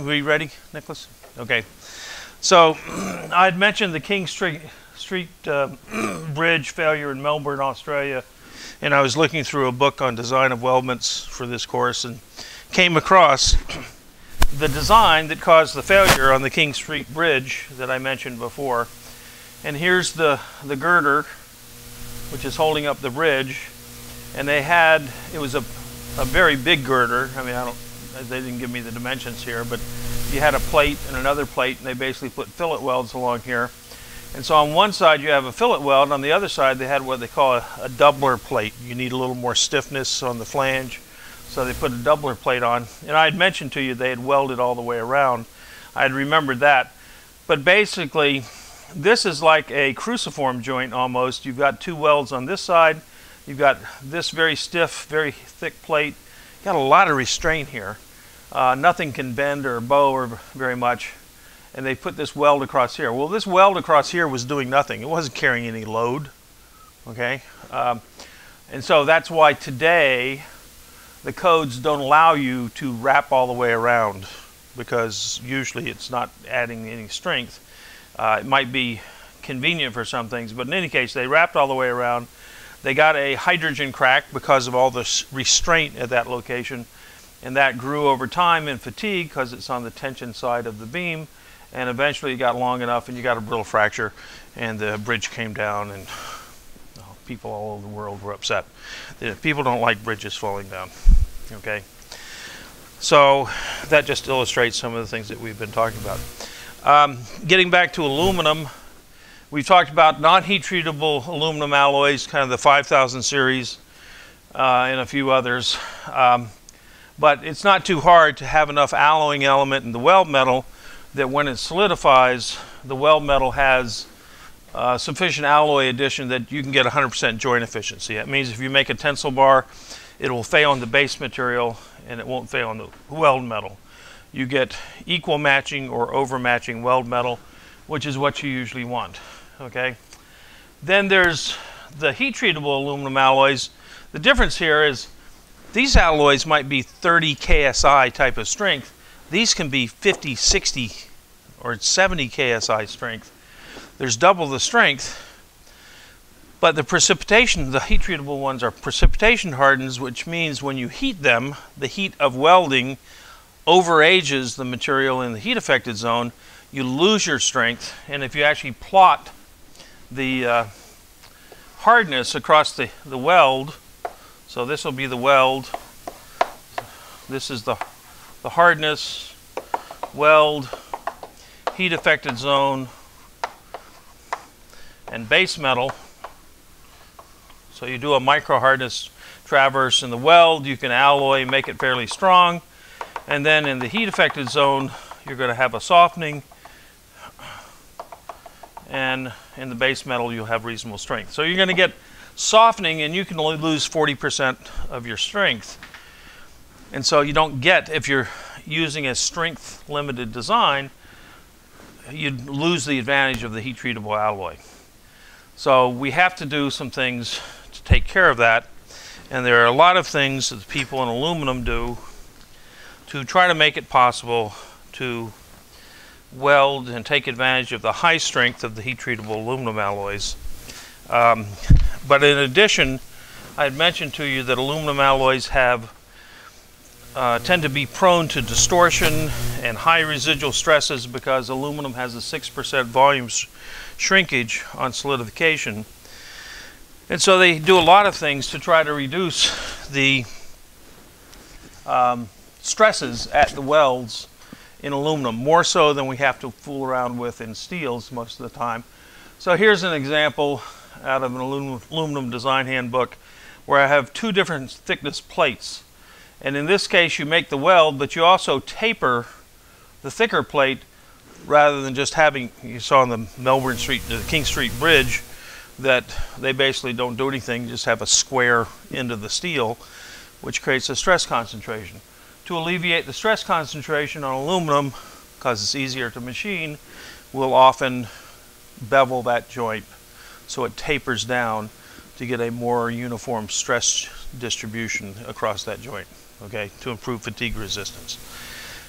we ready, Nicholas? Okay. So I had mentioned the King Street, Street uh, Bridge failure in Melbourne, Australia, and I was looking through a book on design of weldments for this course and came across the design that caused the failure on the King Street Bridge that I mentioned before. And here's the, the girder, which is holding up the bridge. And they had, it was a, a very big girder. I mean, I don't, they didn't give me the dimensions here, but you had a plate and another plate, and they basically put fillet welds along here. And so on one side you have a fillet weld, on the other side they had what they call a, a doubler plate. You need a little more stiffness on the flange, so they put a doubler plate on. And I had mentioned to you they had welded all the way around. I had remembered that. But basically, this is like a cruciform joint almost. You've got two welds on this side. You've got this very stiff, very thick plate. You've got a lot of restraint here. Uh, nothing can bend or bow or very much. And they put this weld across here. Well, this weld across here was doing nothing. It wasn't carrying any load. Okay? Um, and so that's why today the codes don't allow you to wrap all the way around because usually it's not adding any strength. Uh, it might be convenient for some things, but in any case, they wrapped all the way around. They got a hydrogen crack because of all the restraint at that location and that grew over time in fatigue because it's on the tension side of the beam. And eventually it got long enough and you got a brittle fracture and the bridge came down and oh, people all over the world were upset. People don't like bridges falling down okay? So that just illustrates some of the things that we've been talking about. Um, getting back to aluminum we've talked about non-heat treatable aluminum alloys kind of the 5000 series uh, and a few others. Um, but it's not too hard to have enough alloying element in the weld metal that when it solidifies, the weld metal has uh, sufficient alloy addition that you can get 100% joint efficiency. That means if you make a tensile bar, it will fail on the base material and it won't fail on the weld metal. You get equal matching or overmatching weld metal, which is what you usually want. Okay. Then there's the heat treatable aluminum alloys. The difference here is these alloys might be 30 KSI type of strength. These can be 50, 60, or 70 KSI strength. There's double the strength, but the precipitation, the heat treatable ones are precipitation hardens, which means when you heat them, the heat of welding overages the material in the heat affected zone, you lose your strength. And if you actually plot the uh, hardness across the, the weld, so this will be the weld. This is the, the hardness, weld, heat affected zone, and base metal. So you do a micro hardness traverse in the weld, you can alloy, make it fairly strong. And then in the heat affected zone, you're going to have a softening. And in the base metal, you'll have reasonable strength. So you're going to get softening and you can only lose 40% of your strength. And so you don't get, if you're using a strength limited design, you'd lose the advantage of the heat treatable alloy. So we have to do some things to take care of that. And there are a lot of things that people in aluminum do to try to make it possible to weld and take advantage of the high strength of the heat treatable aluminum alloys. Um, but in addition, I had mentioned to you that aluminum alloys have uh, tend to be prone to distortion and high residual stresses because aluminum has a 6% volume sh shrinkage on solidification. And so they do a lot of things to try to reduce the um, stresses at the welds in aluminum, more so than we have to fool around with in steels most of the time. So here's an example out of an aluminum, design handbook where I have two different thickness plates. And in this case, you make the weld, but you also taper the thicker plate rather than just having, you saw on the Melbourne Street, the King Street Bridge, that they basically don't do anything, just have a square end of the steel, which creates a stress concentration. To alleviate the stress concentration on aluminum, because it's easier to machine, we'll often bevel that joint so it tapers down to get a more uniform stress distribution across that joint, okay, to improve fatigue resistance.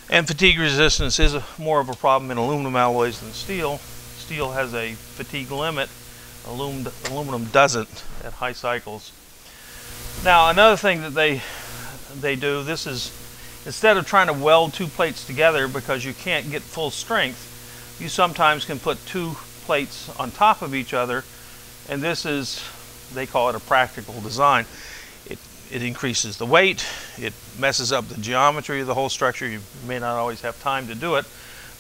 And fatigue resistance is a, more of a problem in aluminum alloys than steel. Steel has a fatigue limit. Alum, aluminum doesn't at high cycles. Now another thing that they they do, this is instead of trying to weld two plates together because you can't get full strength, you sometimes can put two plates on top of each other and this is they call it a practical design. It, it increases the weight, it messes up the geometry of the whole structure. You may not always have time to do it,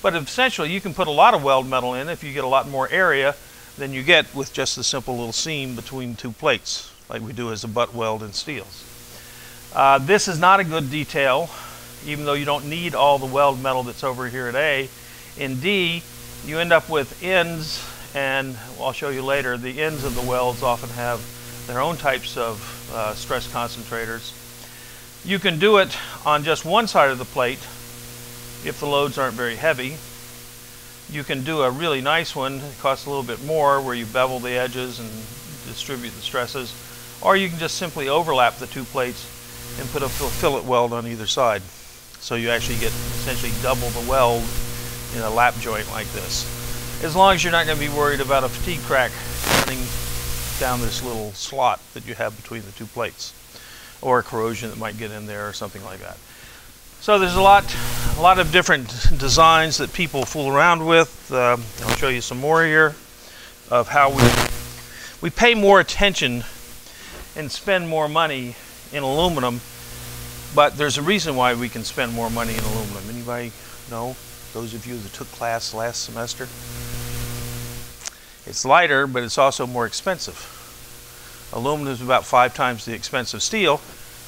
but essentially you can put a lot of weld metal in if you get a lot more area than you get with just the simple little seam between two plates like we do as a butt weld in steels. Uh, this is not a good detail, even though you don't need all the weld metal that's over here at A. In D, you end up with ends, and I'll show you later, the ends of the welds often have their own types of uh, stress concentrators. You can do it on just one side of the plate if the loads aren't very heavy. You can do a really nice one, it costs a little bit more, where you bevel the edges and distribute the stresses. Or you can just simply overlap the two plates and put a fillet weld on either side. So you actually get essentially double the weld in a lap joint like this. As long as you're not going to be worried about a fatigue crack running down this little slot that you have between the two plates or a corrosion that might get in there or something like that. So there's a lot, a lot of different designs that people fool around with. Um, I'll show you some more here of how we we pay more attention and spend more money in aluminum, but there's a reason why we can spend more money in aluminum. Anybody know? Those of you that took class last semester? It's lighter, but it's also more expensive. Aluminum is about five times the expense of steel,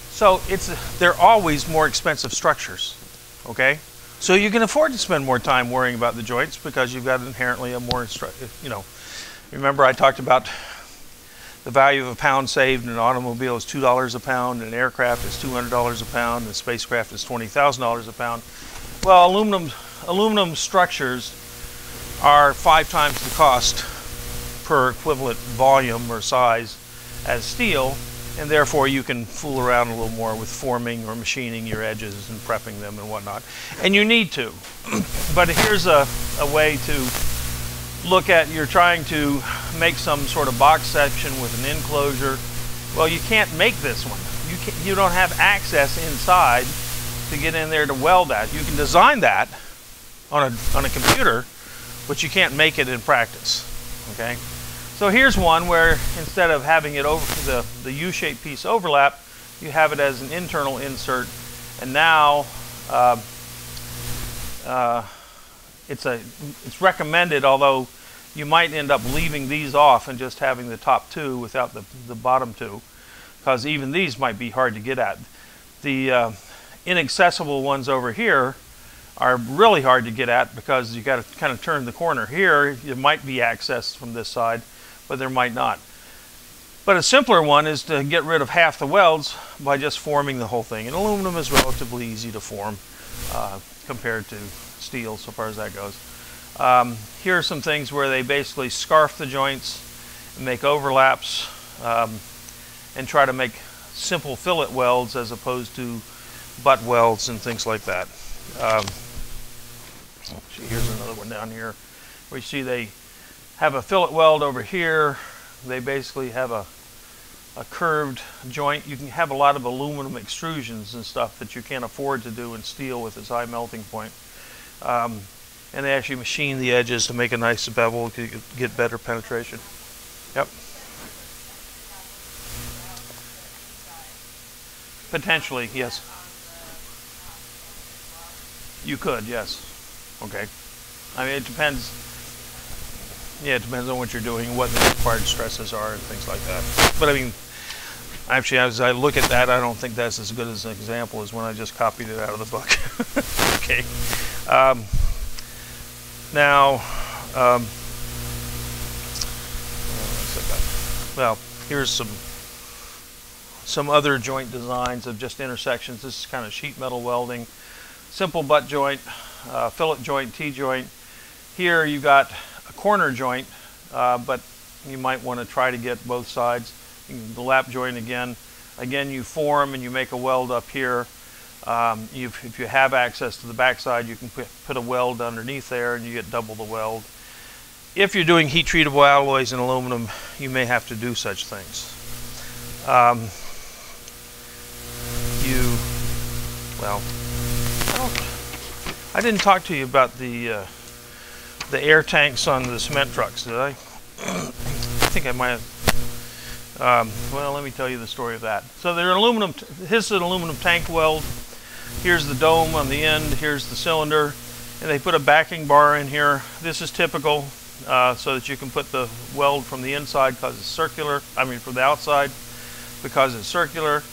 so it's they're always more expensive structures, okay? So you can afford to spend more time worrying about the joints because you've got inherently a more, you know, remember I talked about the value of a pound saved in an automobile is $2 a pound, an aircraft is $200 a pound, and a spacecraft is $20,000 a pound. Well, aluminum, aluminum structures are five times the cost per equivalent volume or size as steel, and therefore you can fool around a little more with forming or machining your edges and prepping them and whatnot. And you need to. but here's a, a way to look at, you're trying to make some sort of box section with an enclosure. Well, you can't make this one. You, can, you don't have access inside to get in there to weld that. You can design that on a, on a computer, but you can't make it in practice, okay? So here's one where instead of having it over the, the U-shaped piece overlap, you have it as an internal insert. And now uh, uh, it's, a, it's recommended, although you might end up leaving these off and just having the top two without the, the bottom two, because even these might be hard to get at. The uh, inaccessible ones over here are really hard to get at because you got to kind of turn the corner. Here, it might be accessed from this side, but there might not. But a simpler one is to get rid of half the welds by just forming the whole thing. And aluminum is relatively easy to form uh, compared to steel so far as that goes. Um, here are some things where they basically scarf the joints and make overlaps um, and try to make simple fillet welds as opposed to butt welds and things like that. Um, here's another one down here where you see they have a fillet weld over here. They basically have a, a curved joint. You can have a lot of aluminum extrusions and stuff that you can't afford to do in steel with its high melting point. Um, and they actually machine the edges to make a nice bevel to get better penetration. Yep. Potentially, yes. You could, yes. Okay. I mean, it depends yeah, it depends on what you're doing, what the required stresses are, and things like that. But I mean, actually, as I look at that, I don't think that's as good as an example as when I just copied it out of the book. okay. Um, now, um, well, here's some some other joint designs of just intersections. This is kind of sheet metal welding, simple butt joint, uh, fillet joint, T-joint. Here you've got corner joint, uh, but you might want to try to get both sides. The lap joint again, again you form and you make a weld up here. Um, if you have access to the backside, you can put, a weld underneath there and you get double the weld. If you're doing heat treatable alloys in aluminum, you may have to do such things. Um, you, well, I I didn't talk to you about the uh, the air tanks on the cement trucks, did I? I think I might have um, well, let me tell you the story of that. So they're aluminum. This is an aluminum tank weld. Here's the dome on the end. Here's the cylinder, and they put a backing bar in here. This is typical, uh, so that you can put the weld from the inside because it's circular. I mean, from the outside because it's circular.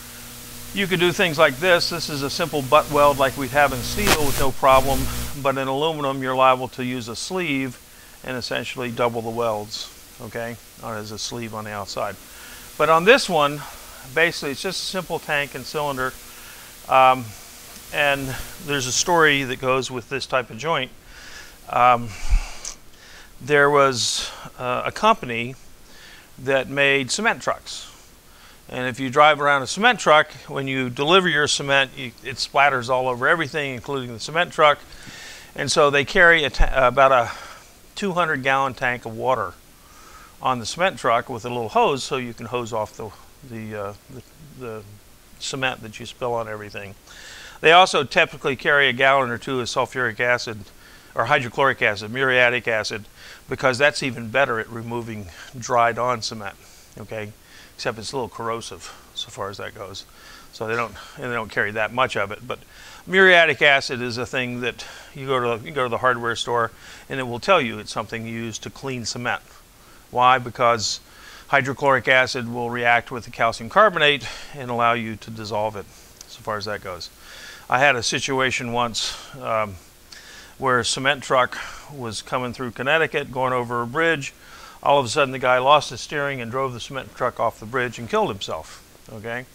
You could do things like this. This is a simple butt weld like we'd have in steel with no problem, but in aluminum you're liable to use a sleeve and essentially double the welds, okay, as a sleeve on the outside. But on this one, basically it's just a simple tank and cylinder. Um, and there's a story that goes with this type of joint. Um, there was uh, a company that made cement trucks. And if you drive around a cement truck, when you deliver your cement, you, it splatters all over everything, including the cement truck. And so they carry a about a 200 gallon tank of water on the cement truck with a little hose so you can hose off the, the, uh, the, the cement that you spill on everything. They also typically carry a gallon or two of sulfuric acid or hydrochloric acid, muriatic acid, because that's even better at removing dried on cement, okay? Except it's a little corrosive so far as that goes. So they don't, and they don't carry that much of it. But muriatic acid is a thing that you go to, you go to the hardware store and it will tell you it's something used to clean cement. Why? Because hydrochloric acid will react with the calcium carbonate and allow you to dissolve it, so far as that goes. I had a situation once um, where a cement truck was coming through Connecticut, going over a bridge. All of a sudden, the guy lost his steering and drove the cement truck off the bridge and killed himself. Okay,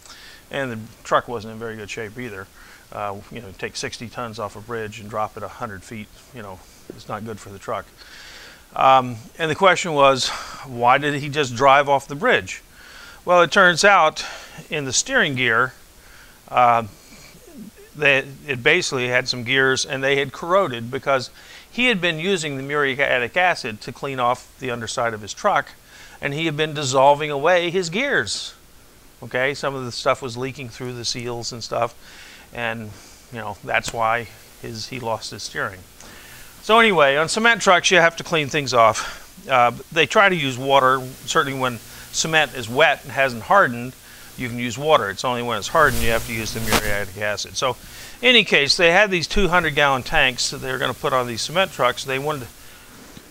and the truck wasn't in very good shape either. Uh, you know, take 60 tons off a bridge and drop it 100 feet. You know, it's not good for the truck. Um, and the question was, why did he just drive off the bridge? Well, it turns out in the steering gear, uh, that it basically had some gears and they had corroded because he had been using the muriatic acid to clean off the underside of his truck and he had been dissolving away his gears. Okay, some of the stuff was leaking through the seals and stuff, and you know that's why his he lost his steering. So anyway, on cement trucks, you have to clean things off. Uh, they try to use water, certainly when cement is wet and hasn't hardened, you can use water. It's only when it's hardened you have to use the muriatic acid. So in any case, they had these 200 gallon tanks that they were going to put on these cement trucks. They wanted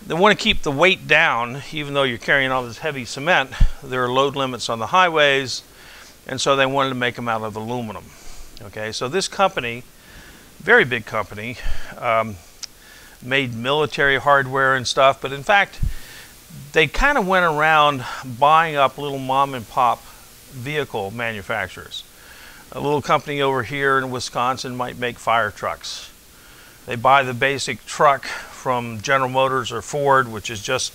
they want to keep the weight down, even though you're carrying all this heavy cement. There are load limits on the highways, and so they wanted to make them out of aluminum. Okay, so this company, very big company, um, made military hardware and stuff, but in fact, they kind of went around buying up little mom and pop vehicle manufacturers. A little company over here in Wisconsin might make fire trucks. They buy the basic truck from General Motors or Ford, which is just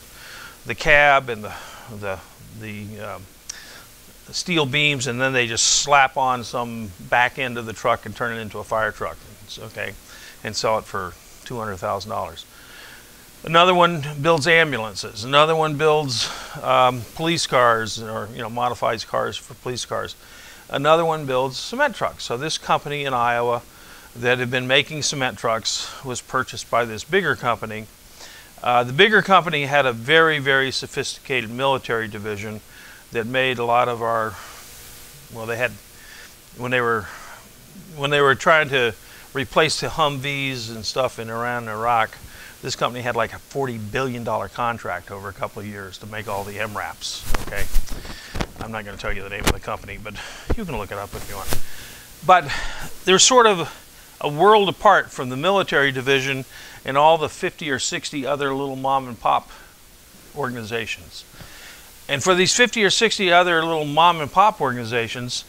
the cab and the the the, um, steel beams, and then they just slap on some back end of the truck and turn it into a fire truck. It's okay, and sell it for $200,000. Another one builds ambulances. Another one builds um, police cars or you know modifies cars for police cars. Another one builds cement trucks. So this company in Iowa that had been making cement trucks was purchased by this bigger company. Uh, the bigger company had a very very sophisticated military division that made a lot of our well they had when they were when they were trying to replace the Humvees and stuff in Iran and Iraq. This company had like a $40 billion contract over a couple of years to make all the MRAPs, okay? I'm not going to tell you the name of the company, but you can look it up if you want. But they're sort of a world apart from the military division and all the 50 or 60 other little mom and pop organizations. And for these 50 or 60 other little mom and pop organizations,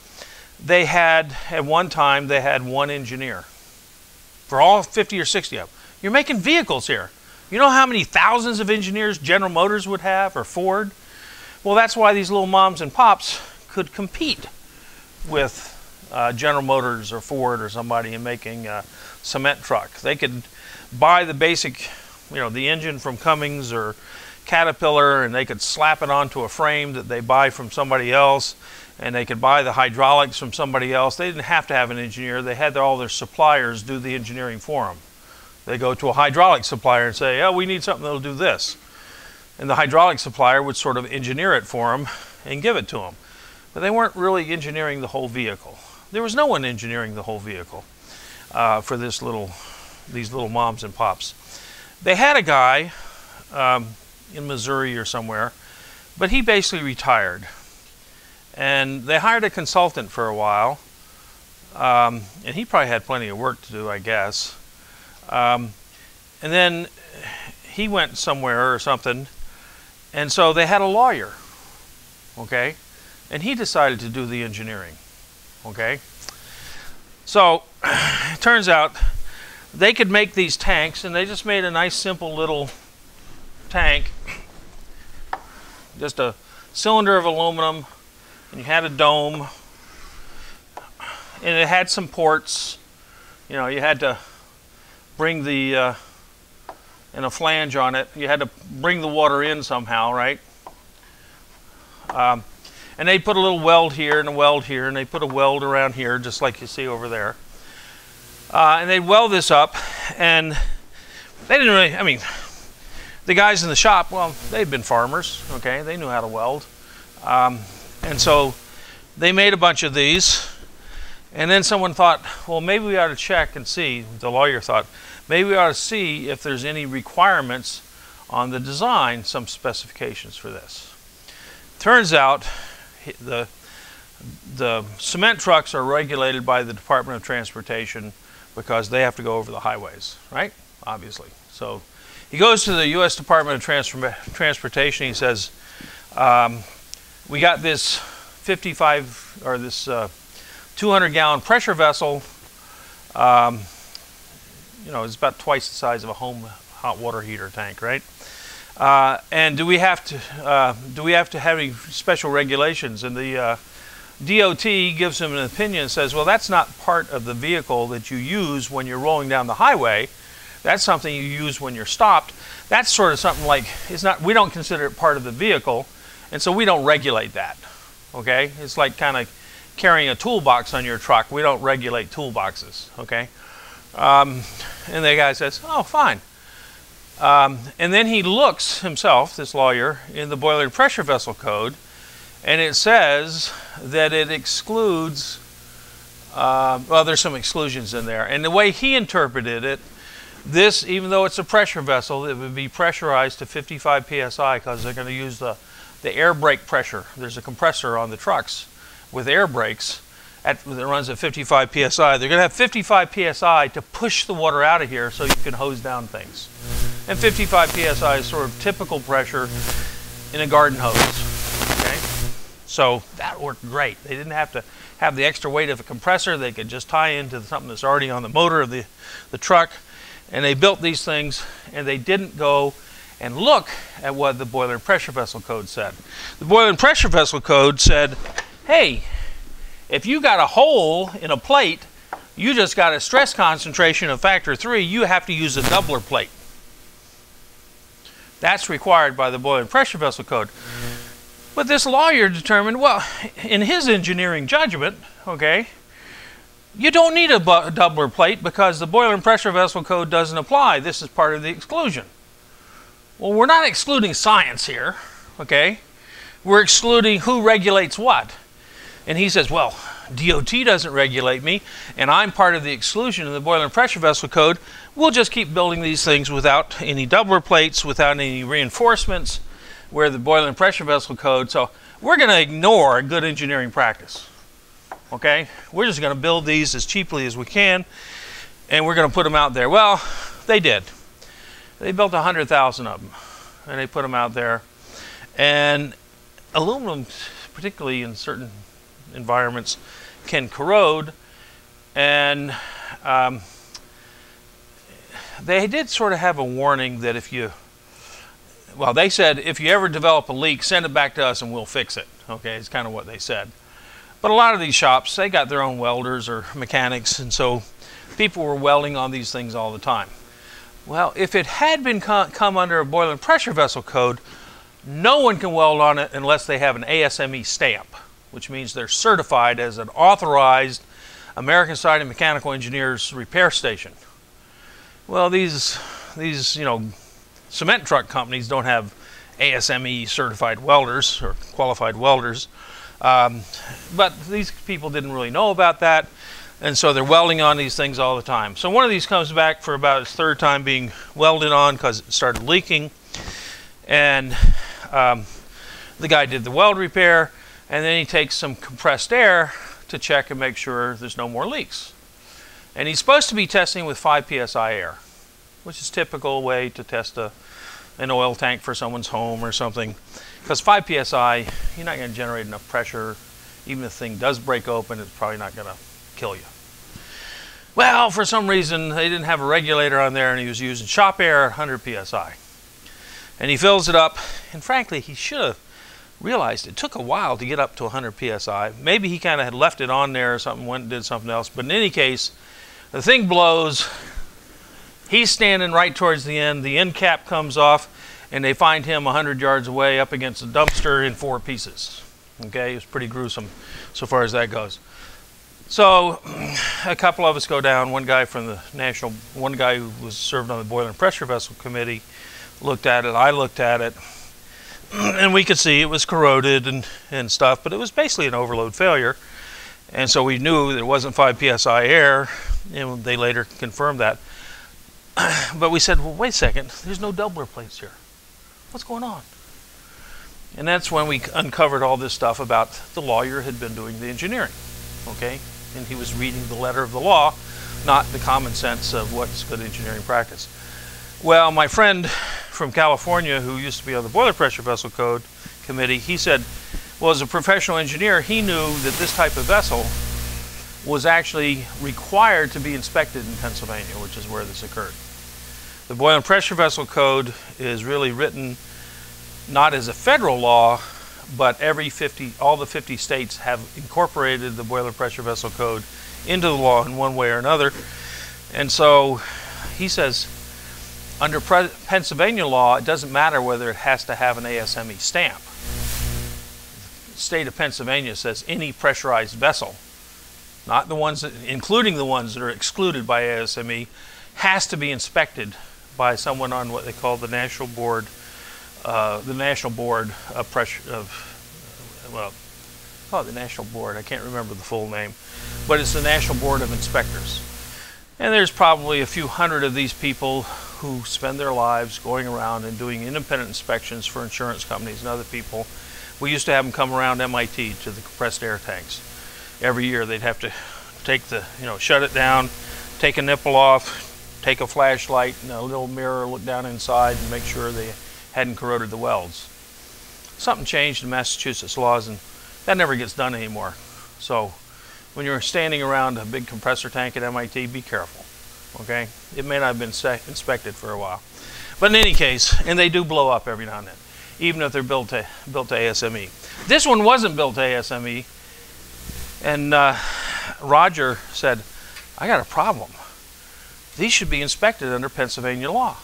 they had, at one time, they had one engineer for all 50 or 60 of them. You're making vehicles here. You know how many thousands of engineers General Motors would have or Ford? Well, that's why these little moms and pops could compete with uh, General Motors or Ford or somebody in making a cement truck. They could buy the basic, you know, the engine from Cummins or Caterpillar and they could slap it onto a frame that they buy from somebody else and they could buy the hydraulics from somebody else. They didn't have to have an engineer. They had all their suppliers do the engineering for them. They go to a hydraulic supplier and say, oh, we need something that'll do this. And the hydraulic supplier would sort of engineer it for them and give it to them. But they weren't really engineering the whole vehicle. There was no one engineering the whole vehicle uh, for this little, these little moms and pops. They had a guy um, in Missouri or somewhere, but he basically retired. And they hired a consultant for a while, um, and he probably had plenty of work to do, I guess. Um, and then he went somewhere or something, and so they had a lawyer, okay? And he decided to do the engineering, okay? So it turns out they could make these tanks, and they just made a nice, simple little tank, just a cylinder of aluminum, and you had a dome, and it had some ports. You know, you had to bring the uh, and a flange on it. You had to bring the water in somehow, right? Um, and they put a little weld here and a weld here, and they put a weld around here, just like you see over there. Uh, and they'd weld this up, and they didn't really, I mean, the guys in the shop, well, they'd been farmers, okay? They knew how to weld. Um, and so they made a bunch of these, and then someone thought, well, maybe we ought to check and see, the lawyer thought, maybe we ought to see if there's any requirements on the design, some specifications for this. Turns out the, the cement trucks are regulated by the Department of Transportation because they have to go over the highways, right? Obviously. So he goes to the U.S. Department of Trans Transportation. He says, um, we got this 55 or this uh, 200 gallon pressure vessel. Um, you know, it's about twice the size of a home hot water heater tank, right? Uh, and do we have to uh, do we have to have any special regulations? And the uh, DOT gives them an opinion says, well, that's not part of the vehicle that you use when you're rolling down the highway. That's something you use when you're stopped. That's sort of something like it's not. We don't consider it part of the vehicle, and so we don't regulate that. Okay, it's like kind of carrying a toolbox on your truck. We don't regulate toolboxes. Okay, um, and the guy says, oh, fine. Um, and then he looks himself, this lawyer, in the boiler pressure vessel code, and it says that it excludes, uh, well, there's some exclusions in there. And the way he interpreted it, this, even though it's a pressure vessel, it would be pressurized to 55 psi because they're going to use the, the air brake pressure. There's a compressor on the trucks with air brakes at, that runs at 55 psi. They're going to have 55 psi to push the water out of here so you can hose down things. And 55 psi is sort of typical pressure in a garden hose. Okay, so that worked great. They didn't have to have the extra weight of a compressor. They could just tie into something that's already on the motor of the, the truck. And they built these things, and they didn't go and look at what the boiler and pressure vessel code said. The boiler and pressure vessel code said, hey, if you got a hole in a plate, you just got a stress concentration of factor three, you have to use a doubler plate. That's required by the boiler and pressure vessel code. But this lawyer determined, well, in his engineering judgment, okay, you don't need a doubler plate because the boiler and pressure vessel code doesn't apply. This is part of the exclusion. Well, we're not excluding science here, okay? We're excluding who regulates what. And he says, well, DOT doesn't regulate me, and I'm part of the exclusion in the boiler and pressure vessel code. We'll just keep building these things without any doubler plates, without any reinforcements, where the boiler and pressure vessel code. So we're going to ignore good engineering practice. Okay? We're just going to build these as cheaply as we can, and we're going to put them out there. Well, they did. They built 100,000 of them, and they put them out there. And aluminum, particularly in certain environments can corrode. And um, they did sort of have a warning that if you, well, they said if you ever develop a leak, send it back to us and we'll fix it. Okay, it's kind of what they said. But a lot of these shops, they got their own welders or mechanics, and so people were welding on these things all the time. Well, if it had been come under a boiler and pressure vessel code, no one can weld on it unless they have an ASME stamp, which means they're certified as an authorized American Society of Mechanical Engineers repair station. Well, these these you know cement truck companies don't have ASME certified welders or qualified welders, um, but these people didn't really know about that, and so they're welding on these things all the time. So one of these comes back for about its third time being welded on because it started leaking, and um, the guy did the weld repair, and then he takes some compressed air to check and make sure there's no more leaks. And he's supposed to be testing with 5 psi air, which is typical way to test a, an oil tank for someone's home or something. Because 5 psi, you're not going to generate enough pressure. Even if the thing does break open, it's probably not going to kill you. Well, for some reason, they didn't have a regulator on there, and he was using shop air at 100 psi and he fills it up. And frankly, he should have realized it took a while to get up to 100 psi. Maybe he kind of had left it on there or something, went and did something else. But in any case, the thing blows. He's standing right towards the end. The end cap comes off, and they find him 100 yards away up against a dumpster in four pieces. Okay, it was pretty gruesome so far as that goes. So, a couple of us go down. One guy from the national, one guy who was served on the boiler and pressure vessel committee looked at it. I looked at it, and we could see it was corroded and, and stuff, but it was basically an overload failure. And so we knew it wasn't 5 psi air, and they later confirmed that. but we said, well, wait a second, there's no doubler plates here. What's going on? And that's when we uncovered all this stuff about the lawyer had been doing the engineering, okay? And he was reading the letter of the law, not the common sense of what's good engineering practice. Well, my friend from California who used to be on the boiler pressure vessel code committee, he said, well, as a professional engineer, he knew that this type of vessel was actually required to be inspected in Pennsylvania, which is where this occurred. The boiler pressure vessel code is really written not as a federal law, but every 50, all the 50 states have incorporated the boiler pressure vessel code into the law in one way or another. And so he says under Pennsylvania law, it doesn't matter whether it has to have an ASME stamp. The state of Pennsylvania says any pressurized vessel, not the ones, that, including the ones that are excluded by ASME, has to be inspected by someone on what they call the National Board, uh, the National Board of Pressure of, well, oh, the National Board. I can't remember the full name, but it's the National Board of Inspectors. And there's probably a few hundred of these people who spend their lives going around and doing independent inspections for insurance companies and other people. We used to have them come around MIT to the compressed air tanks. Every year they'd have to take the, you know, shut it down, take a nipple off, take a flashlight and a little mirror, look down inside and make sure they hadn't corroded the welds. Something changed in Massachusetts laws and that never gets done anymore. So when you're standing around a big compressor tank at MIT, be careful okay? It may not have been inspected for a while. But in any case, and they do blow up every now and then, even if they're built to, built to ASME. This one wasn't built to ASME, and uh, Roger said, I got a problem. These should be inspected under Pennsylvania law.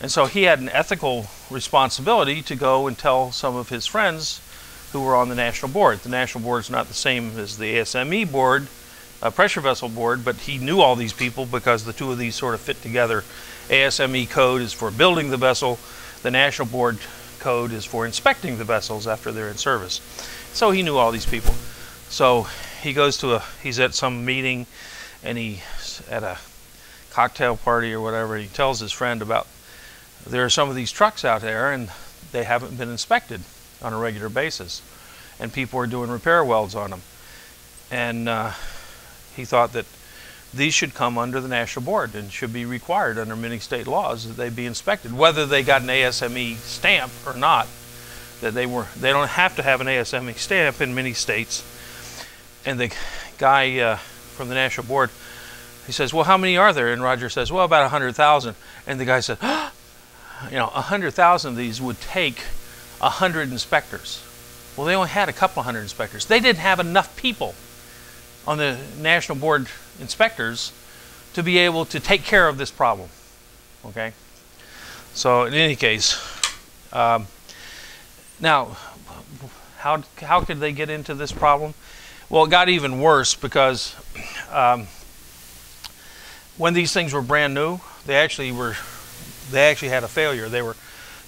And so he had an ethical responsibility to go and tell some of his friends who were on the national board. The national board is not the same as the ASME board, a pressure vessel board, but he knew all these people because the two of these sort of fit together. ASME code is for building the vessel, the National Board code is for inspecting the vessels after they're in service. So he knew all these people. So he goes to a, he's at some meeting and he's at a cocktail party or whatever, he tells his friend about there are some of these trucks out there and they haven't been inspected on a regular basis. And people are doing repair welds on them. And uh, he thought that these should come under the national board and should be required under many state laws that they be inspected, whether they got an ASME stamp or not. That they were they don't have to have an ASME stamp in many states. And the guy uh, from the national board, he says, "Well, how many are there?" And Roger says, "Well, about hundred thousand. And the guy said, oh, "You know, hundred thousand of these would take hundred inspectors." Well, they only had a couple hundred inspectors. They didn't have enough people on the National Board inspectors to be able to take care of this problem. Okay? So, in any case, um, now, how, how could they get into this problem? Well, it got even worse because um, when these things were brand new, they actually were they actually had a failure. They were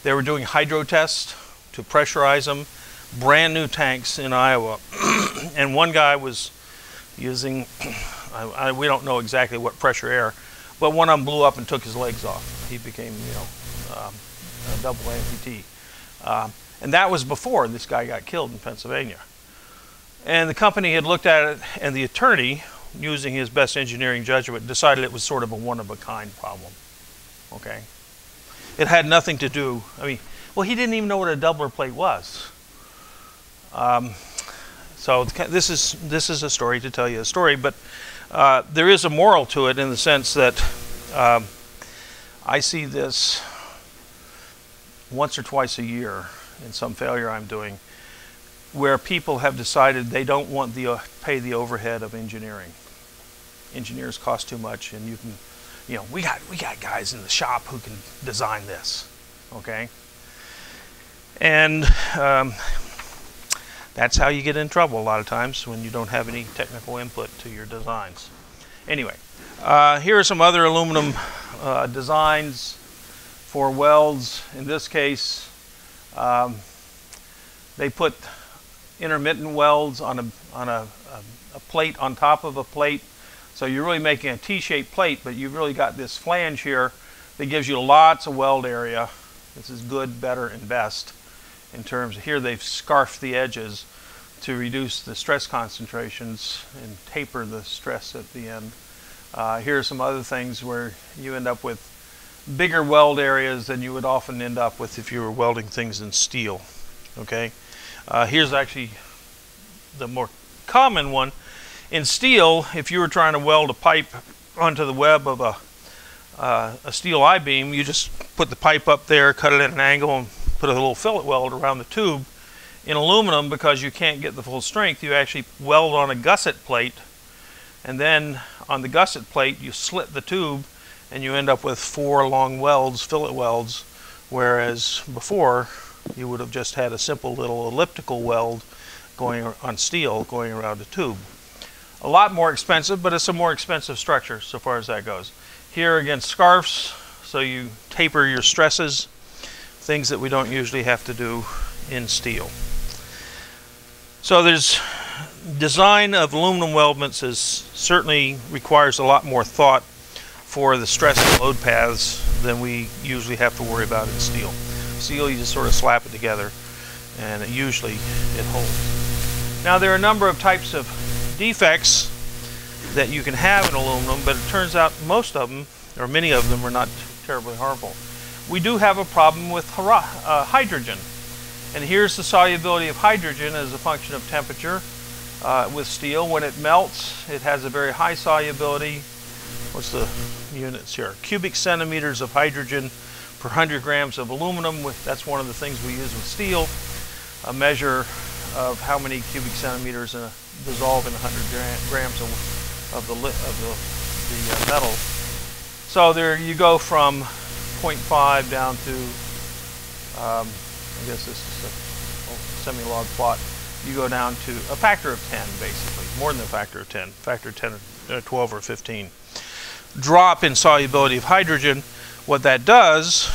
they were doing hydro tests to pressurize them, brand new tanks in Iowa, and one guy was using I, I, we don't know exactly what pressure air, but one of them blew up and took his legs off. He became you know um, a double amputee, uh, and that was before this guy got killed in Pennsylvania. And the company had looked at it, and the attorney, using his best engineering judgment, decided it was sort of a one of a kind problem. Okay. It had nothing to do, I mean, well, he didn't even know what a doubler plate was. Um, so this is this is a story to tell you a story, but uh, there is a moral to it in the sense that um, I see this once or twice a year in some failure I'm doing, where people have decided they don't want the uh, pay the overhead of engineering. Engineers cost too much, and you can you know, we got we got guys in the shop who can design this, okay? And um, that's how you get in trouble a lot of times when you don't have any technical input to your designs. Anyway, uh, here are some other aluminum uh, designs for welds. In this case, um, they put intermittent welds on a on a, a, a plate on top of a plate so you're really making a T-shaped plate, but you've really got this flange here that gives you lots of weld area. This is good, better, and best in terms of here they've scarfed the edges to reduce the stress concentrations and taper the stress at the end. Uh, here are some other things where you end up with bigger weld areas than you would often end up with if you were welding things in steel. Okay, uh, here's actually the more common one in steel, if you were trying to weld a pipe onto the web of a, uh, a steel I-beam, you just put the pipe up there, cut it at an angle, and put a little fillet weld around the tube. In aluminum, because you can't get the full strength, you actually weld on a gusset plate, and then on the gusset plate, you slit the tube, and you end up with four long welds, fillet welds, whereas before, you would have just had a simple little elliptical weld going on steel going around the tube a lot more expensive, but it's a more expensive structure so far as that goes. Here again, scarfs, so you taper your stresses, things that we don't usually have to do in steel. So there's design of aluminum weldments is certainly requires a lot more thought for the stress and load paths than we usually have to worry about in steel. Steel, you just sort of slap it together and it usually it holds. Now there are a number of types of defects that you can have in aluminum, but it turns out most of them, or many of them, are not terribly harmful. We do have a problem with uh, hydrogen. And here's the solubility of hydrogen as a function of temperature uh, with steel. When it melts, it has a very high solubility. What's the units here? Cubic centimeters of hydrogen per 100 grams of aluminum. That's one of the things we use with steel. A measure of how many cubic centimeters in a, dissolve in 100 grams of, of the, of the, the uh, metal. So there you go from 0.5 down to, um, I guess this is a semi-log plot. You go down to a factor of 10, basically, more than a factor of 10, factor of 10 or uh, 12 or 15. Drop in solubility of hydrogen. What that does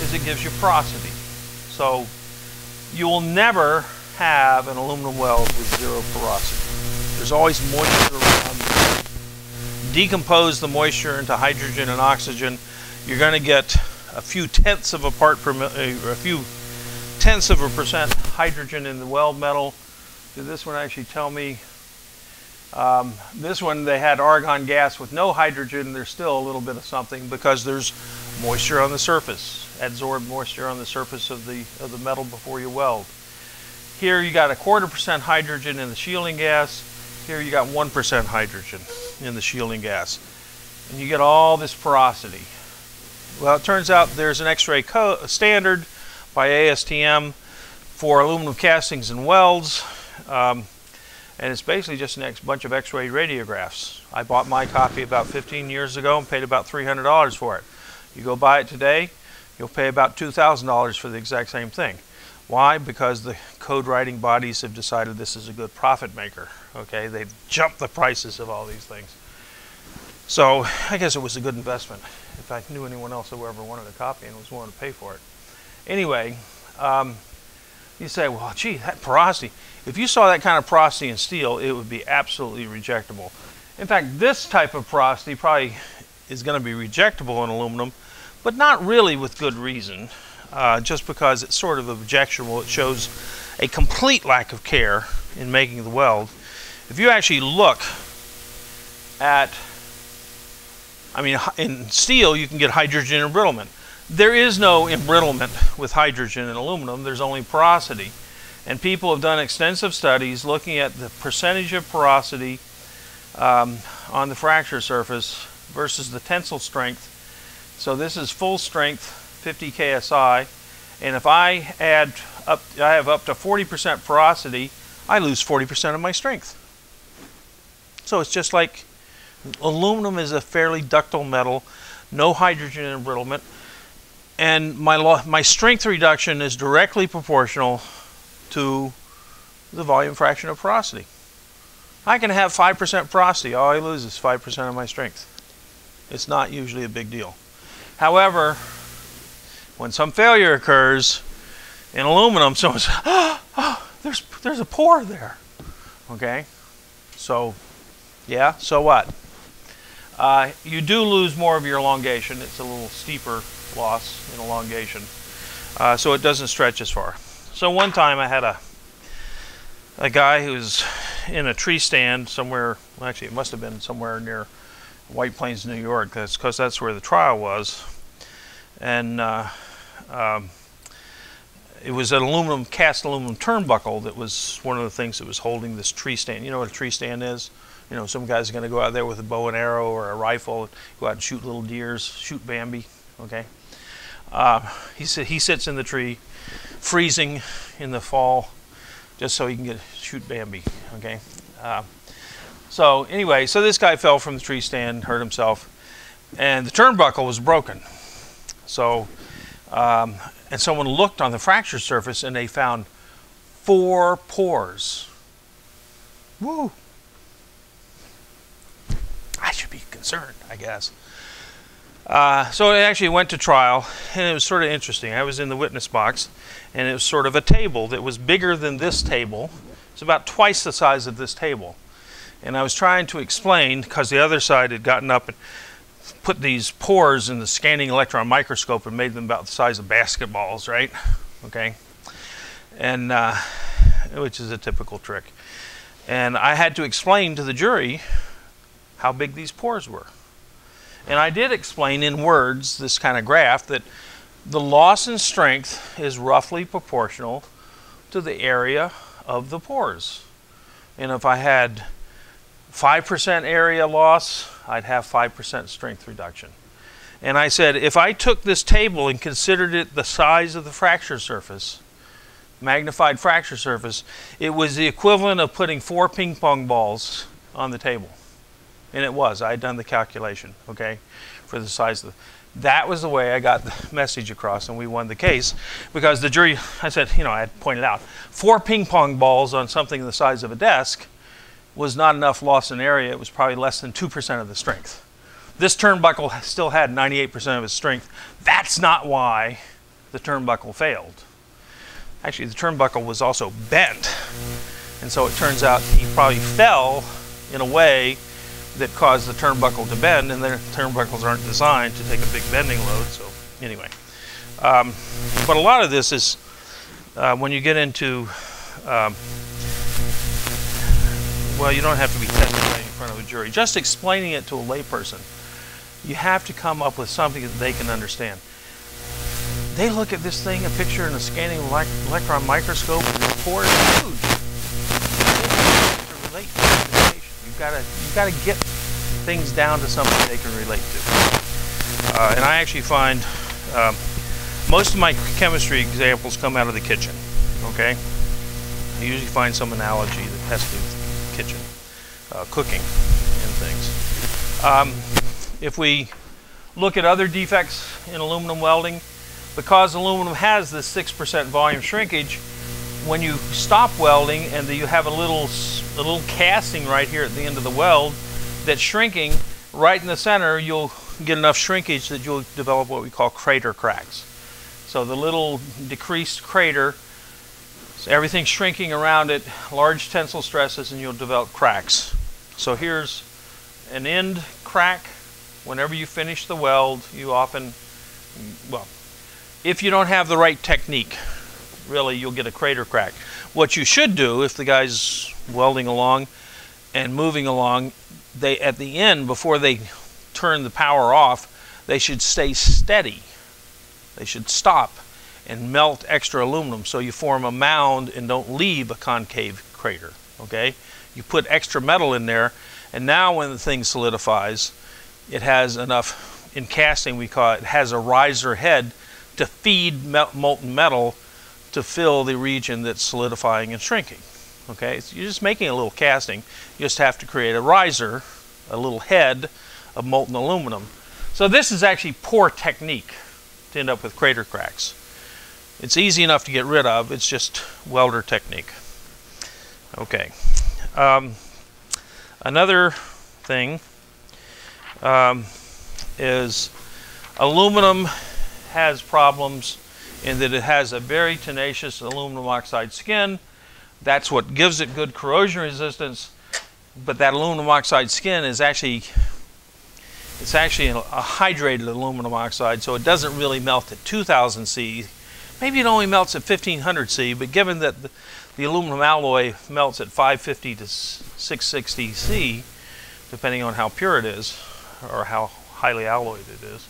is it gives you porosity. So you will never have an aluminum weld with zero porosity. There's always moisture around. Decompose the moisture into hydrogen and oxygen. You're going to get a few tenths of a part per uh, a few tenths of a percent hydrogen in the weld metal. Did this one actually tell me? Um, this one they had argon gas with no hydrogen. There's still a little bit of something because there's moisture on the surface adsorb moisture on the surface of the, of the metal before you weld. Here you got a quarter percent hydrogen in the shielding gas. Here you got 1% hydrogen in the shielding gas. And you get all this porosity. Well, it turns out there's an X-ray standard by ASTM for aluminum castings and welds. Um, and it's basically just a bunch of x-ray radiographs. I bought my copy about 15 years ago and paid about $300 for it. You go buy it today, you'll pay about $2,000 for the exact same thing. Why? Because the code writing bodies have decided this is a good profit maker. Okay, they've jumped the prices of all these things. So I guess it was a good investment. If I knew anyone else who ever wanted a copy and was willing to pay for it. Anyway, um, you say, well, gee, that porosity. If you saw that kind of porosity in steel, it would be absolutely rejectable. In fact, this type of porosity probably is going to be rejectable in aluminum, but not really with good reason, uh, just because it's sort of objectionable. It shows a complete lack of care in making the weld. If you actually look at, I mean, in steel, you can get hydrogen embrittlement. There is no embrittlement with hydrogen in aluminum, there's only porosity. And people have done extensive studies looking at the percentage of porosity um, on the fracture surface versus the tensile strength. So this is full strength 50 KSI. And if I add up, I have up to 40% porosity, I lose 40% of my strength. So it's just like aluminum is a fairly ductile metal, no hydrogen embrittlement and my, my strength reduction is directly proportional to the volume fraction of porosity. I can have 5% porosity. All I lose is 5% of my strength. It's not usually a big deal. However, when some failure occurs in aluminum, someone says, oh, oh, there's, there's a pore there. Okay? So, yeah, so what? Uh, you do lose more of your elongation. It's a little steeper loss in elongation. Uh, so it doesn't stretch as far. So one time I had a a guy who's in a tree stand somewhere, well actually it must have been somewhere near White Plains, New York, that's because that's where the trial was. And uh, um, it was an aluminum, cast aluminum turnbuckle that was one of the things that was holding this tree stand. You know what a tree stand is? You know, some guy's going to go out there with a bow and arrow or a rifle, go out and shoot little deers, shoot Bambi, okay? Uh, he, he sits in the tree, freezing in the fall, just so he can get shoot Bambi. Okay. Uh, so anyway, so this guy fell from the tree stand, hurt himself, and the turnbuckle was broken. So, um, and someone looked on the fracture surface and they found four pores. Woo! I should be concerned, I guess. Uh, so it actually went to trial, and it was sort of interesting. I was in the witness box, and it was sort of a table that was bigger than this table. It's about twice the size of this table. And I was trying to explain, because the other side had gotten up and put these pores in the scanning electron microscope and made them about the size of basketballs, right? Okay. And, uh, which is a typical trick. And I had to explain to the jury how big these pores were. And I did explain in words this kind of graph that the loss in strength is roughly proportional to the area of the pores. And if I had 5% area loss, I'd have 5% strength reduction. And I said, if I took this table and considered it the size of the fracture surface, magnified fracture surface, it was the equivalent of putting four ping pong balls on the table. And it was. I had done the calculation, okay, for the size of the. That was the way I got the message across, and we won the case because the jury, I said, you know, I had pointed out, four ping pong balls on something the size of a desk was not enough loss in area. It was probably less than 2% of the strength. This turnbuckle still had 98% of its strength. That's not why the turnbuckle failed. Actually, the turnbuckle was also bent. And so it turns out he probably fell in a way that cause the turnbuckle to bend, and the turnbuckles aren't designed to take a big bending load. So anyway, um, but a lot of this is uh, when you get into um, well, you don't have to be testifying in front of a jury. Just explaining it to a layperson, you have to come up with something that they can understand. They look at this thing, a picture in a scanning electron microscope, and the pore is huge. To relate to You've got to you've got to get things down to something they can relate to. Uh, and I actually find um, most of my chemistry examples come out of the kitchen. Okay? You usually find some analogy that has to do with kitchen, uh, cooking, and things. Um, if we look at other defects in aluminum welding, because aluminum has this 6% volume shrinkage, when you stop welding and you have a little, a little casting right here at the end of the weld that's shrinking, right in the center, you'll get enough shrinkage that you'll develop what we call crater cracks. So the little decreased crater, so everything's shrinking around it, large tensile stresses, and you'll develop cracks. So here's an end crack. Whenever you finish the weld, you often, well, if you don't have the right technique, really you'll get a crater crack. What you should do if the guy's welding along and moving along, they at the end before they turn the power off, they should stay steady. They should stop and melt extra aluminum so you form a mound and don't leave a concave crater. Okay? You put extra metal in there, and now when the thing solidifies, it has enough, in casting we call it, it has a riser head to feed molten metal to fill the region that's solidifying and shrinking. Okay, so you're just making a little casting. You just have to create a riser, a little head of molten aluminum. So this is actually poor technique to end up with crater cracks. It's easy enough to get rid of, it's just welder technique. Okay. Um, another thing um, is aluminum has problems in that it has a very tenacious aluminum oxide skin. That's what gives it good corrosion resistance. But that aluminum oxide skin is actually it's actually a hydrated aluminum oxide, so it doesn't really melt at 2000 C. Maybe it only melts at 1500 C, but given that the, the aluminum alloy melts at 550 to 660 C, depending on how pure it is or how highly alloyed it is,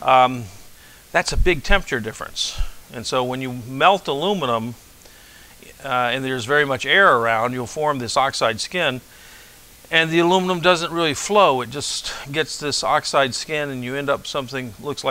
um, that's a big temperature difference. And so when you melt aluminum uh, and there's very much air around, you'll form this oxide skin. And the aluminum doesn't really flow. It just gets this oxide skin and you end up something looks like